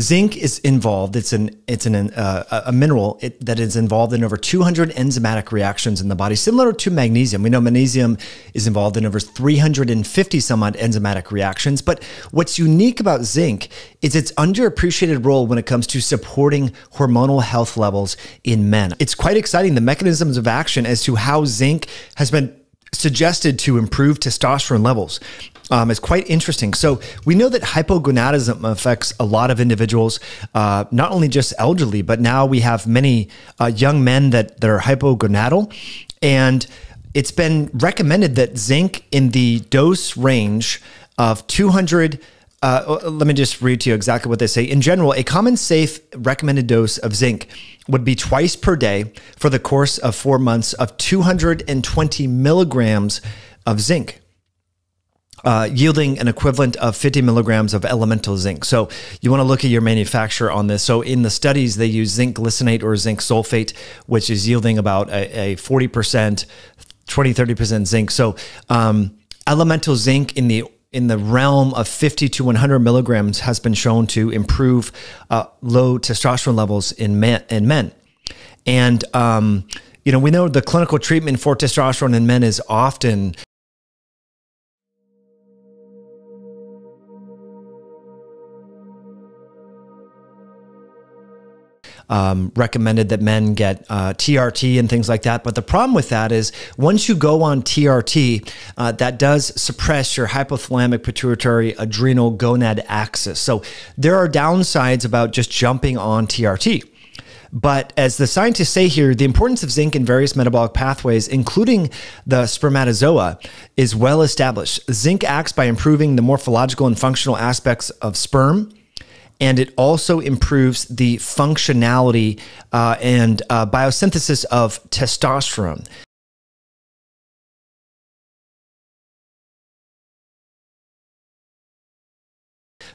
zinc is involved. It's an it's an uh, a mineral it, that is involved in over 200 enzymatic reactions in the body, similar to magnesium. We know magnesium is involved in over 350 some odd enzymatic reactions. But what's unique about zinc is its underappreciated role when it comes to supporting hormonal health levels in men. It's quite exciting the mechanisms of action as to how zinc has been suggested to improve testosterone levels. Um, is quite interesting. So we know that hypogonadism affects a lot of individuals, uh, not only just elderly, but now we have many uh, young men that, that are hypogonadal. And it's been recommended that zinc in the dose range of 200 uh, let me just read to you exactly what they say. In general, a common safe recommended dose of zinc would be twice per day for the course of four months of 220 milligrams of zinc. Uh, yielding an equivalent of 50 milligrams of elemental zinc. So you want to look at your manufacturer on this. So in the studies, they use zinc glycinate or zinc sulfate, which is yielding about a, a 40%, 20, 30% zinc. So um, elemental zinc in the in the realm of 50 to 100 milligrams has been shown to improve uh, low testosterone levels in men. In men. And, um, you know, we know the clinical treatment for testosterone in men is often um, recommended that men get uh, TRT and things like that. But the problem with that is once you go on TRT, uh, that does suppress your hypothalamic pituitary adrenal gonad axis. So there are downsides about just jumping on TRT. But as the scientists say here, the importance of zinc in various metabolic pathways, including the spermatozoa, is well established. Zinc acts by improving the morphological and functional aspects of sperm and it also improves the functionality uh, and uh, biosynthesis of testosterone.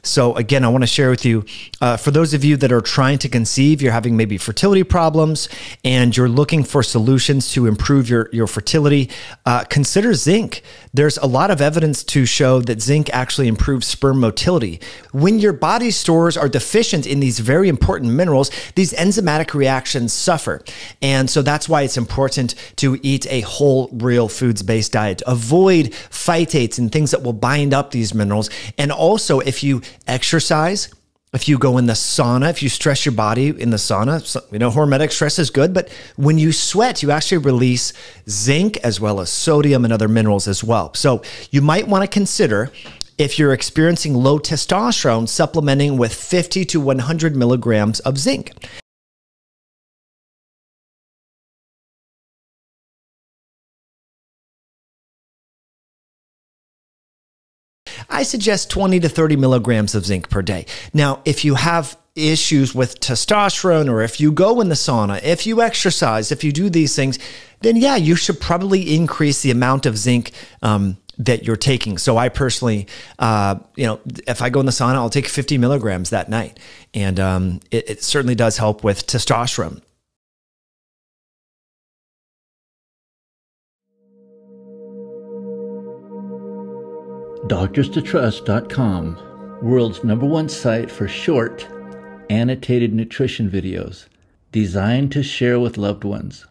So, again, I want to share with you uh, for those of you that are trying to conceive, you're having maybe fertility problems and you're looking for solutions to improve your, your fertility, uh, consider zinc. There's a lot of evidence to show that zinc actually improves sperm motility. When your body stores are deficient in these very important minerals, these enzymatic reactions suffer. And so that's why it's important to eat a whole, real foods based diet. Avoid phytates and things that will bind up these minerals. And also, if you exercise, if you go in the sauna, if you stress your body in the sauna, you know, hormetic stress is good, but when you sweat, you actually release zinc as well as sodium and other minerals as well. So you might want to consider if you're experiencing low testosterone, supplementing with 50 to 100 milligrams of zinc. I suggest 20 to 30 milligrams of zinc per day. Now, if you have issues with testosterone or if you go in the sauna, if you exercise, if you do these things, then yeah, you should probably increase the amount of zinc um, that you're taking. So I personally, uh, you know, if I go in the sauna, I'll take 50 milligrams that night. And um, it, it certainly does help with testosterone. DoctorsToTrust.com, world's number one site for short, annotated nutrition videos designed to share with loved ones.